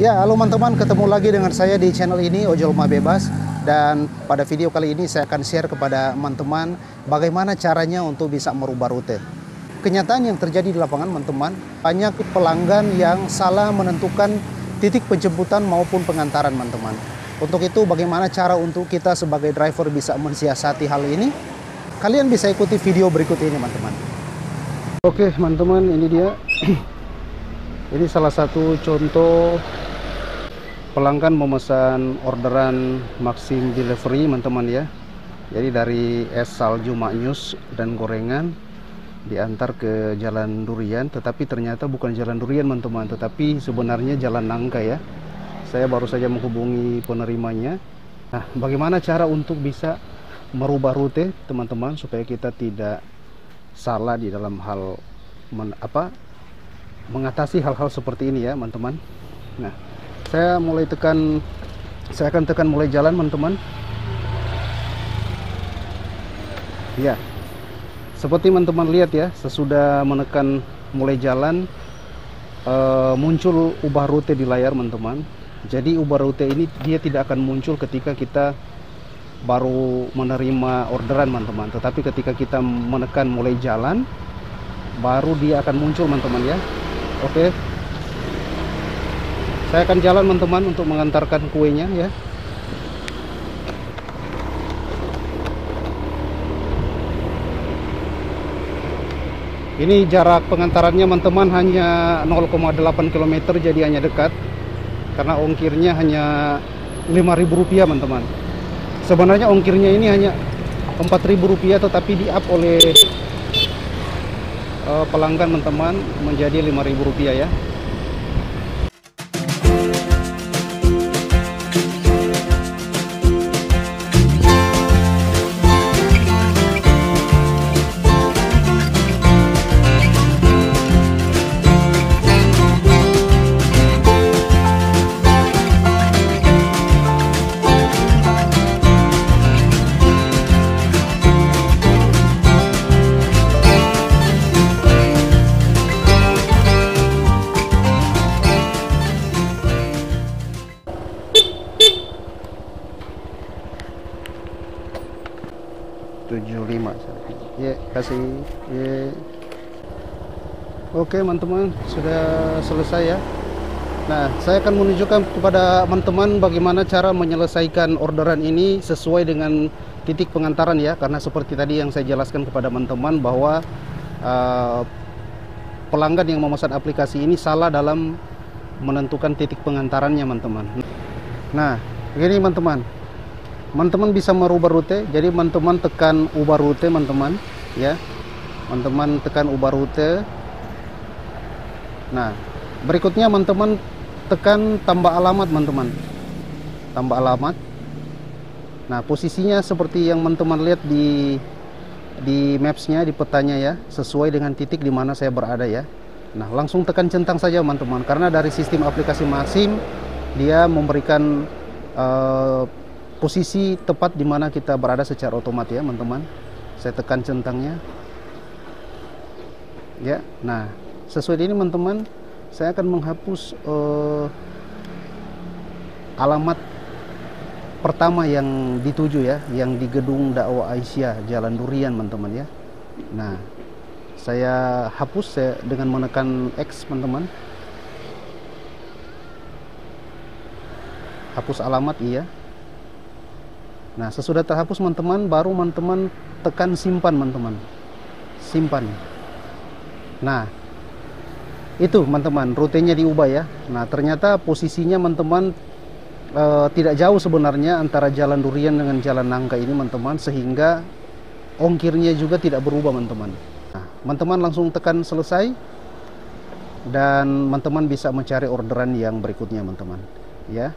Ya, halo teman-teman, ketemu lagi dengan saya di channel ini Ojol Ma Bebas dan pada video kali ini saya akan share kepada teman-teman bagaimana caranya untuk bisa merubah rute. Kenyataan yang terjadi di lapangan teman-teman, banyak pelanggan yang salah menentukan titik penjemputan maupun pengantaran teman-teman. Untuk itu bagaimana cara untuk kita sebagai driver bisa mensiasati hal ini? Kalian bisa ikuti video berikut ini teman-teman. Oke teman-teman, ini dia. ini salah satu contoh pelanggan memesan orderan Maxim Delivery teman-teman ya. Jadi dari es salju maknyus dan gorengan diantar ke Jalan Durian tetapi ternyata bukan Jalan Durian teman-teman tetapi sebenarnya Jalan Nangka ya. Saya baru saja menghubungi penerimanya. Nah bagaimana cara untuk bisa merubah rute teman-teman supaya kita tidak salah di dalam hal men, apa mengatasi hal-hal seperti ini ya teman-teman? Nah saya mulai tekan saya akan tekan mulai jalan teman-teman. Ya. Seperti teman-teman lihat ya sesudah menekan mulai jalan uh, muncul ubah rute di layar teman-teman. Jadi ubah rute ini dia tidak akan muncul ketika kita baru menerima orderan teman-teman. Tetapi ketika kita menekan mulai jalan baru dia akan muncul teman-teman ya. Oke saya akan jalan teman-teman untuk mengantarkan kuenya ya. Ini jarak pengantarannya teman-teman hanya 0,8 km jadi hanya dekat. Karena ongkirnya hanya 5000 rupiah teman-teman. Sebenarnya ongkirnya ini hanya 4000 rupiah tetapi di up oleh uh, pelanggan teman-teman menjadi 5000 rupiah ya 75 ya kasih ya oke teman-teman sudah selesai ya. Nah saya akan menunjukkan kepada teman-teman bagaimana cara menyelesaikan orderan ini sesuai dengan titik pengantaran ya. Karena seperti tadi yang saya jelaskan kepada teman-teman bahwa uh, pelanggan yang memesan aplikasi ini salah dalam menentukan titik pengantarannya teman-teman. Nah begini teman-teman teman-teman bisa merubah rute. Jadi teman-teman tekan ubah rute teman-teman ya. Teman-teman tekan ubah rute. Nah berikutnya teman-teman tekan tambah alamat teman-teman. Tambah alamat. Nah posisinya seperti yang teman-teman lihat di di mapsnya di petanya ya. Sesuai dengan titik di mana saya berada ya. Nah langsung tekan centang saja teman-teman. Karena dari sistem aplikasi Maxim dia memberikan uh, posisi tepat di mana kita berada secara otomatis ya teman-teman. Saya tekan centangnya. Ya nah sesuai ini teman-teman saya akan menghapus uh, alamat pertama yang dituju ya yang di gedung dakwah Aisyah Jalan Durian teman-teman ya. Nah saya hapus saya dengan menekan X teman-teman. Hapus alamat iya Nah, sesudah terhapus teman-teman, baru teman-teman tekan simpan teman-teman. Simpan. Nah, itu teman-teman, rutenya diubah ya. Nah, ternyata posisinya teman-teman e, tidak jauh sebenarnya antara jalan Durian dengan jalan Nangka ini teman-teman sehingga ongkirnya juga tidak berubah teman-teman. Nah, teman-teman langsung tekan selesai dan teman-teman bisa mencari orderan yang berikutnya teman-teman. Ya.